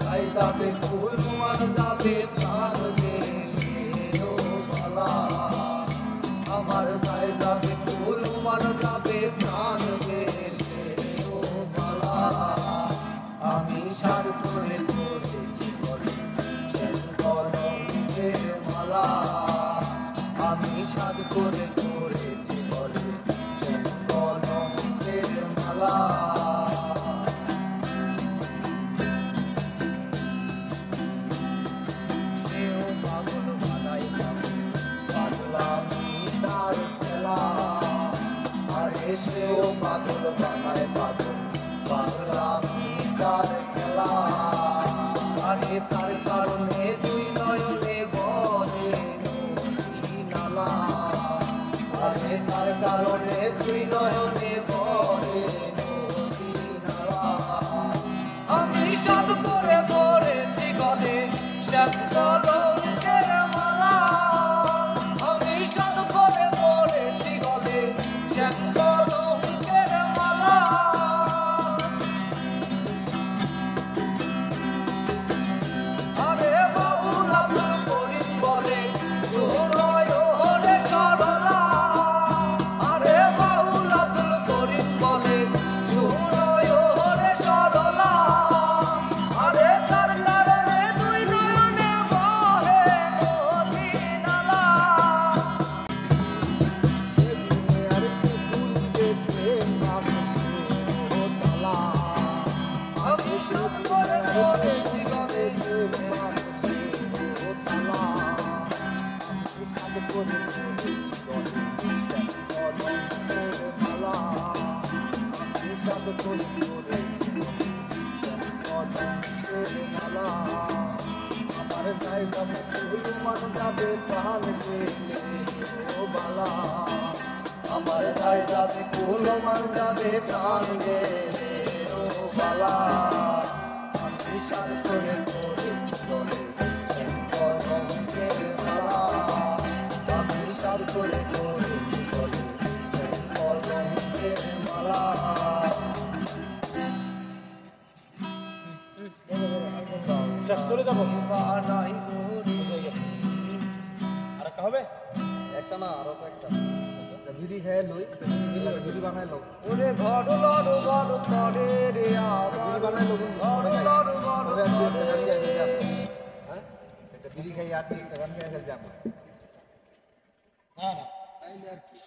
ছাই যাবে ফুল তোমার যাবে ও বালা। আমার ছাই যাবে ফুল তোমার যাবে প্রাণ বালা। আমি সার করে মালা সেও পাগল বানায় পাগল পাগলামি তার খেলা আরে তার কারণে দুই নয়নে বলে আরে তার কারণে দুই নয়নে যাবে গেলে ও বালা আমার জায়গা ফুল মান যাবে প্রাণ গেলে করে করে যাব। বানাই করি। আর একটা হবে? একটা না আরও কয়েকটা। ভিডি খেয়ে লই ভিডি বানাই লও ওরে ঘর লড় ঘর করে রে আবার বানাই লও ঘর লড় ঘর করে হ্যাঁ একটা ভিডি খাই আর একটা গান খেয়ে যাবো না না আইলে আর কি